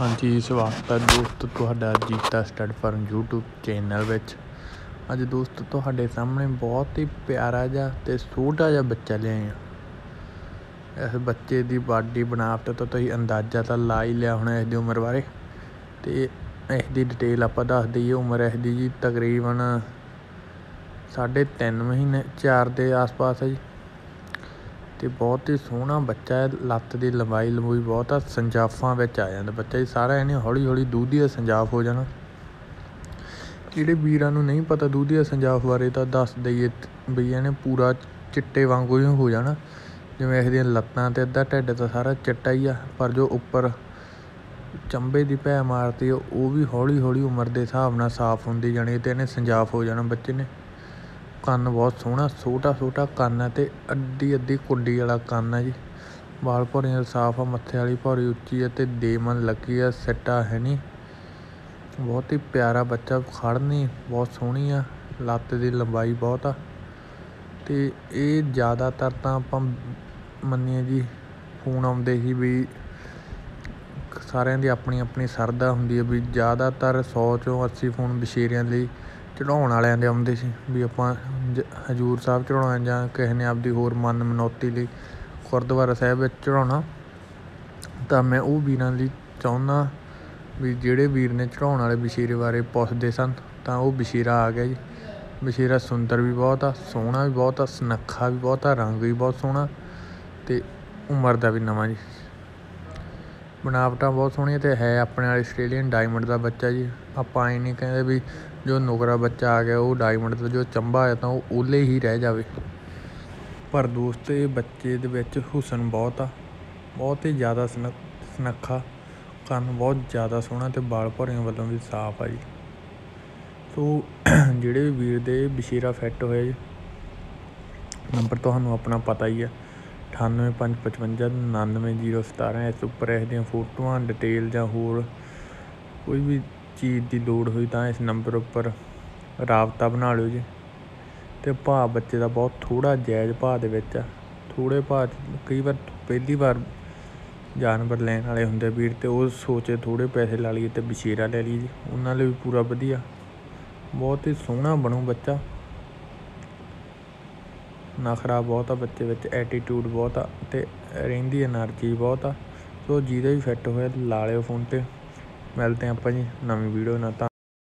ਹਾਂਜੀ, ਸਵਾਗਤ ਹੈ ਦੋਸਤ, ਤੁਹਾਡਾ Jeeta stud farm YouTube channel ਵਿੱਚ। ਅੱਜ ਦੋਸਤ, ਤੁਹਾਡੇ ਸਾਹਮਣੇ ਬਹੁਤ ਹੀ ਪਿਆਰਾ ਜਿਹਾ ਤੇ ਛੋਟਾ ਜਿਹਾ ਬੱਚਾ ਲਿਆਏ ਆ ਇਸ ਬੱਚੇ ਦੀ ਬਾਡੀ ਬਣਾਵਟ ਤੋਂ ਤੁਸੀਂ ਅੰਦਾਜ਼ਾ ਤਾਂ ਲਾ ਹੀ ਲਿਆ ਹੋਣਾ ਇਸ ਦੀ ਉਮਰ ਬਾਰੇ। ਤੇ ਇਸ ਦੀ ਡਿਟੇਲ ਆਪਾਂ ਦੱਸ ਦਈਏ, ਉਮਰ ਇਸ ਦੀ ਜੀ ਤਕਰੀਬਨ ਸਾਢੇ ਤਿੰਨ ਮਹੀਨੇ 4 ਦੇ ਆਸ-ਪਾਸ ਹੈ ਜੀ। ਤੇ ਬਹੁਤ ਹੀ ਸੋਹਣਾ ਬੱਚਾ ਹੈ, ਲੱਤ ਦੀ ਲੰਬਾਈ ਲੰਬੂਈ ਬਹੁਤ ਆ, ਸੰਜਾਫਾਂ ਵਿੱਚ ਆ ਜਾਂਦਾ ਬੱਚਾ ਜੀ, ਸਾਰਾ ਇਹਨੇ ਹੌਲੀ ਹੌਲੀ ਦੂਧੀਆ ਸੰਜਾਫ ਹੋ ਜਾਣਾ। ਜਿਹੜੇ ਵੀਰਾਂ ਨੂੰ ਨਹੀਂ ਪਤਾ ਦੂਧੀਆ ਸੰਜਾਫ ਬਾਰੇ ਤਾਂ ਦੱਸ ਦਈਏ ਬਈ ਇਹਨੇ ਪੂਰਾ ਚਿੱਟੇ ਵਾਂਗੂ ਹੀ ਹੋ ਜਾਣਾ। ਜਿਵੇਂ ਇਸ ਦੀਆਂ ਲੱਤਾਂ ਤੇ ਅੱਧਾ ਢਿੱਡ ਤਾਂ ਸਾਰਾ ਚਿੱਟਾ ਹੀ ਆ, ਪਰ ਜੋ ਉੱਪਰ ਚੰਬੇ ਦੀ ਭੈ ਮਾਰਦੀ ਉਹ ਵੀ ਹੌਲੀ ਹੌਲੀ ਉਮਰ ਦੇ ਹਿਸਾਬ ਨਾਲ ਸਾਫ਼ ਹੁੰਦੀ ਜਾਣੀ ਤੇ ਇਹਨੇ ਸੰਜਾਫ ਹੋ ਜਾਣਾ ਬੱਚੇ ਨੇ। ਕੰਨ ਬਹੁਤ ਸੋਹਣਾ, ਛੋਟਾ ਛੋਟਾ ਕੰਨ ਹੈ ਤੇ ਅੱਡੀ ਅੱਡੀ ਕੁੰਡੀ ਵਾਲਾ ਕੰਨ ਹੈ ਜੀ। ਵਾਲ ਭੌਰੀਆਂ ਸਾਫ਼ ਆ, ਮੱਥੇ ਵਾਲੀ ਭੌਰੀ ਉੱਚੀ ਹੈ ਤੇ ਦੇਮਨ ਲੱਗੀ ਆ, ਸਿੱਟਾ ਹੈ ਨਹੀਂ। ਬਹੁਤ ਹੀ ਪਿਆਰਾ ਬੱਚਾ ਖੜਨੀ ਬਹੁਤ ਸੋਹਣੀ ਆ, ਲੱਤ ਦੀ ਲੰਬਾਈ ਬਹੁਤ ਆ। ਤੇ ਇਹ ਜ਼ਿਆਦਾਤਰ ਤਾਂ ਆਪਾਂ ਮੰਨੀਏ ਜੀ, ਫੋਨ ਆਉਂਦੇ ਸੀ ਵੀ ਸਾਰਿਆਂ ਦੀ ਆਪਣੀ ਆਪਣੀ ਸਰਦਾ ਹੁੰਦੀ ਹੈ ਵੀ ਜ਼ਿਆਦਾਤਰ 100 ਚੋਂ 80 ਫੋਨ ਬਸ਼ੇਰਿਆਂ ਲਈ ਚੜਾਉਣ ਵਾਲਿਆਂ ਦੇ ਆਉਂਦੇ ਸੀ ਵੀ ਆਪਾਂ ਜ, ਹਜੂਰ ਸਾਹਿਬ ਚੜਾਉਣਾ ਜਾਂ ਕਿਸੇ ਨੇ ਆਪਦੀ ਹੋਰ ਮਨ ਮਨੌਤੀ ਲਈ ਗੁਰਦੁਆਰਾ ਸਾਹਿਬ ਵਿੱਚ ਚੜ੍ਹਾਉਣਾ ਤਾਂ ਮੈਂ ਉਹ ਵੀਰਾਂ ਲਈ ਚਾਹੁੰਦਾ ਵੀ ਜਿਹੜੇ ਵੀਰ ਨੇ ਚੜਾਉਣ ਵਾਲੇ ਬਸ਼ੀਰੇ ਬਾਰੇ ਪੁੱਛਦੇ ਸਨ, ਤਾਂ ਉਹ ਬਸ਼ੀਰਾ ਆ ਗਿਆ ਜੀ। ਬਸ਼ੀਰਾ ਸੁੰਦਰ ਵੀ ਬਹੁਤ ਆ, ਸੋਹਣਾ ਵੀ ਬਹੁਤ ਆ, ਸੁਨੱਖਾ ਵੀ ਬਹੁਤ ਆ, ਰੰਗ ਵੀ ਬਹੁਤ ਸੋਹਣਾ ਅਤੇ ਉਮਰ ਦਾ ਵੀ ਨਵਾਂ ਜੀ। ਬਣਾਵਟਾਂ ਬਹੁਤ ਸੋਹਣੀਆਂ ਅਤੇ ਹੈ ਆਪਣੇ ਵਾਲੇ ਆਸਟ੍ਰੇਲੀਅਨ ਡਾਇਮੰਡ ਦਾ ਬੱਚਾ ਜੀ। ਆਪਾਂ ਐਂ ਨਹੀਂ ਕਹਿੰਦੇ ਵੀ ਜੋ ਨੁਕਰਾ ਬੱਚਾ ਆ ਗਿਆ, ਉਹ ਡਾਇਮੰਡ ਦਾ ਜੋ ਚੰਬਾ ਹੈ ਤਾਂ ਉਹ ਓਲੇ ਹੀ ਰਹਿ ਜਾਵੇ। ਪਰ ਦੋਸਤ, ਇਹ ਬੱਚੇ ਦੇ ਵਿੱਚ ਹੁਸਨ ਬਹੁਤ ਆ। ਬਹੁਤ ਹੀ ਜ਼ਿਆਦਾ ਸੁਨੱਖਾ, ਕੰਨ ਬਹੁਤ ਜ਼ਿਆਦਾ ਸੋਹਣਾ ਤੇ ਵਾਲ ਭੌਰੀਆਂ ਵੱਲੋਂ ਵੀ ਸਾਫ਼ ਆ ਜੀ। ਸੋ ਜਿਹੜੇ ਵੀਰ ਦੇ ਬਸ਼ੀਰਾ ਫਿੱਟ ਹੋਏ ਜੀ ਨੰਬਰ ਤੁਹਾਨੂੰ ਆਪਣਾ ਪਤਾ ਹੀ ਆ। 9855599017 ਇਸ ਉੱਪਰ ਇਸ ਦੀਆਂ ਫੋਟੋਆਂ ਡਿਟੇਲ ਜਾਂ ਹੋਰ ਕੋਈ ਵੀ ਚੀਜ਼ ਦੀ ਲੋੜ ਹੋਈ ਤਾਂ ਇਸ ਨੰਬਰ ਉੱਪਰ ਰਾਬਤਾ ਬਣਾ ਲਿਓ ਜੀ। ਅਤੇ ਭਾਅ ਬੱਚੇ ਦਾ ਬਹੁਤ ਥੋੜ੍ਹਾ ਜਾਇਜ਼ ਭਾਅ ਦੇ ਵਿੱਚ ਆ। ਥੋੜ੍ਹੇ ਭਾਅ 'ਚ ਕਈ ਵਾਰ ਪਹਿਲੀ ਵਾਰ ਜਾਨਵਰ ਲੈਣ ਵਾਲੇ ਹੁੰਦੇ ਵੀਰ ਅਤੇ ਉਹ ਸੋਚੇ ਥੋੜ੍ਹੇ ਪੈਸੇ ਲਾ ਲਈਏ ਅਤੇ ਬਛੇਰਾ ਲੈ ਲਈਏ ਜੀ। ਉਹਨਾਂ ਲਈ ਵੀ ਪੂਰਾ ਵਧੀਆ। ਬਹੁਤ ਹੀ ਸੋਹਣਾ ਬਣੂ ਬੱਚਾ। ਨਾ ਖਰਾਬ ਬਹੁਤ ਆ ਬੱਚੇ ਵਿੱਚ ਐਟੀਟਿਊਡ ਬਹੁਤ ਆ ਅਤੇ ਰਹਿੰਦੀ એનર્ਜੀ ਬਹੁਤ ਆ। ਸੋ ਜਿਹਦੇ ਵੀ ਫਿੱਟ ਹੋਇਆ ਲਾ ਲਿਓ ਫੋਨ 'ਤੇ। ਮਿਲਦੇ ਹਾਂ ਆਪਾਂ ਜੀ ਨਵੀਂ ਵੀਡੀਓ ਨਾਲ।